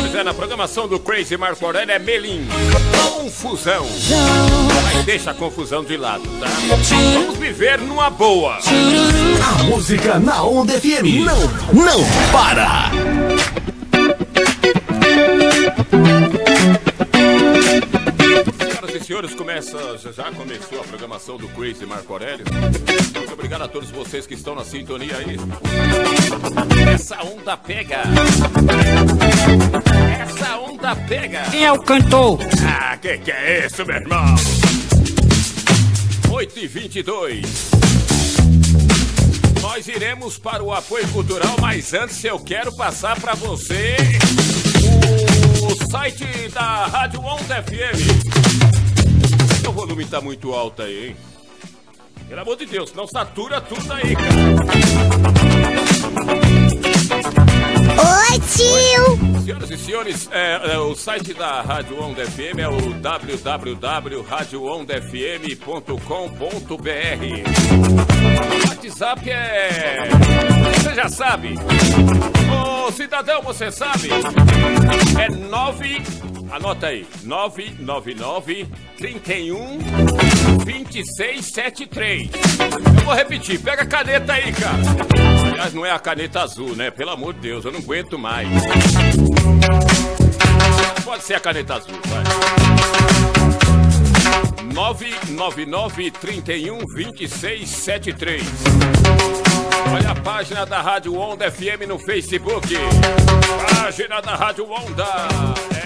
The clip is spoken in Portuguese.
Pois é, na programação do Crazy Marco Aurélio é Melim. Confusão. Mas deixa a confusão de lado, tá? Vamos viver numa boa. A música na Onda FM. Não, não para. Senhoras e senhores, começa, já, começou a programação do Crazy Marco Aurélio. Muito obrigado a todos vocês que estão na sintonia aí. Essa onda pega. Essa onda pega. Quem é o cantor? Ah, que que é isso, meu irmão? 8 e 22 Nós iremos para o apoio cultural, mas antes eu quero passar para você o site da Rádio Onda FM. O volume tá muito alto aí, hein? Pelo amor de Deus, não satura tudo aí, cara. Senhoras e senhores, é, é, o site da Rádio Onda FM é o www.radioondafm.com.br. O WhatsApp é. Você já sabe. Ô cidadão, você sabe? É 9. Anota aí: 999 31 2673. Eu vou repetir, pega a caneta aí, cara. Aliás, não é a caneta azul, né? Pelo amor de Deus, eu não aguento mais. Pode ser a caneta azul, vai. 999 31 2673. Olha a página da Rádio Onda FM no Facebook. Página da Rádio Onda